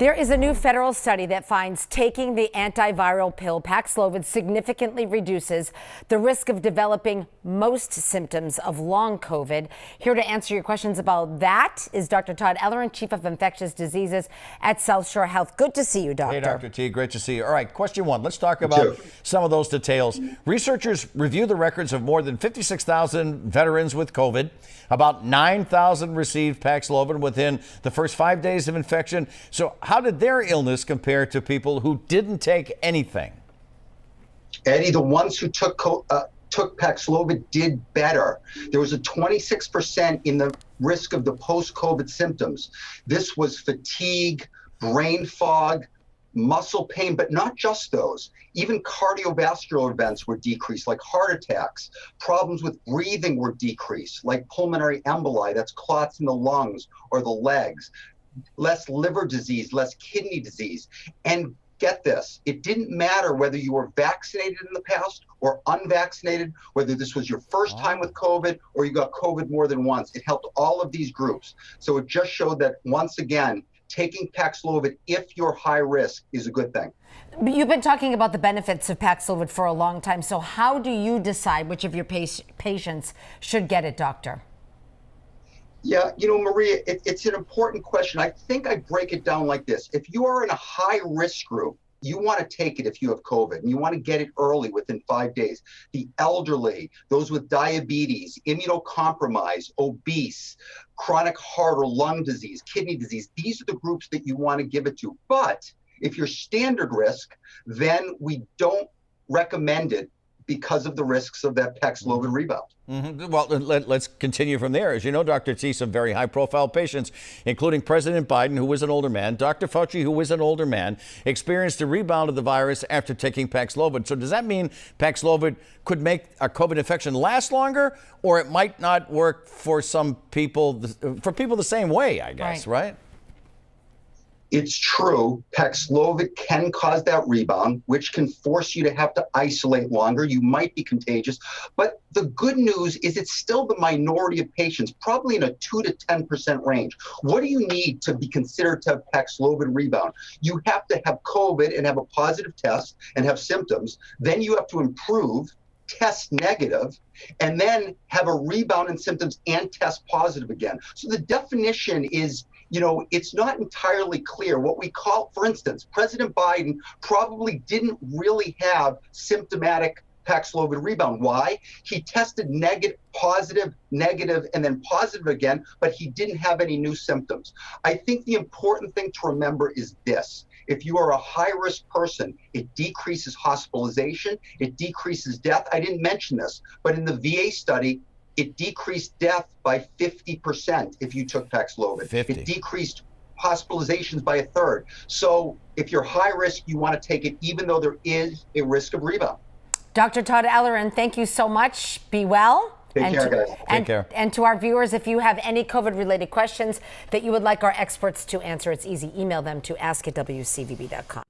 There is a new federal study that finds taking the antiviral pill Paxlovid significantly reduces the risk of developing most symptoms of long COVID. Here to answer your questions about that is Dr. Todd Ellerin, Chief of Infectious Diseases at South Shore Health. Good to see you, Doctor. Hey, Dr. T, great to see you. All right, question one. Let's talk about some of those details. Researchers review the records of more than 56,000 veterans with COVID. About 9,000 received Paxlovid within the first five days of infection. So, how did their illness compare to people who didn't take anything? Eddie, the ones who took uh, took Paxlovid did better. There was a 26% in the risk of the post-COVID symptoms. This was fatigue, brain fog, muscle pain, but not just those. Even cardiovascular events were decreased, like heart attacks. Problems with breathing were decreased, like pulmonary emboli, that's clots in the lungs or the legs less liver disease, less kidney disease. And get this, it didn't matter whether you were vaccinated in the past or unvaccinated, whether this was your first time with COVID or you got COVID more than once. It helped all of these groups. So it just showed that once again, taking Paxlovid if you're high risk is a good thing. You've been talking about the benefits of Paxlovid for a long time. So how do you decide which of your patients should get it, doctor? Yeah, you know, Maria, it, it's an important question. I think I break it down like this. If you are in a high risk group, you want to take it if you have COVID and you want to get it early within five days. The elderly, those with diabetes, immunocompromised, obese, chronic heart or lung disease, kidney disease, these are the groups that you want to give it to. But if you're standard risk, then we don't recommend it because of the risks of that Paxlovid rebound. Mm-hmm. Well, let, us continue from there. As you know, Dr. T, some very high profile patients, including President Biden, who was an older man, Dr. Fauci, who was an older man, experienced a rebound of the virus after taking Paxlovid. So, does that mean Paxlovid could make a COVID infection last longer, or it might not work for some people, for people the same way, I guess, right? right? It's true, Paxlovid can cause that rebound, which can force you to have to isolate longer. You might be contagious. But the good news is it's still the minority of patients, probably in a 2 to 10% range. What do you need to be considered to have Paxlovid rebound? You have to have COVID and have a positive test and have symptoms. Then you have to improve test negative and then have a rebound in symptoms and test positive again. So the definition is you know, it's not entirely clear. What we call, for instance, President Biden probably didn't really have symptomatic Paxlovid rebound. Why? He tested negative, positive, negative, and then positive again, but he didn't have any new symptoms. I think the important thing to remember is this. If you are a high risk person, it decreases hospitalization, it decreases death. I didn't mention this, but in the VA study, it decreased death by 50% if you took Paxlovid. 50. It decreased hospitalizations by a third. So if you're high risk, you want to take it even though there is a risk of rebound. Dr. Todd Ellerin, thank you so much. Be well. Take and care, to, guys. And, Take care. And to our viewers, if you have any COVID related questions that you would like our experts to answer, it's easy. Email them to ask at WCVB.com.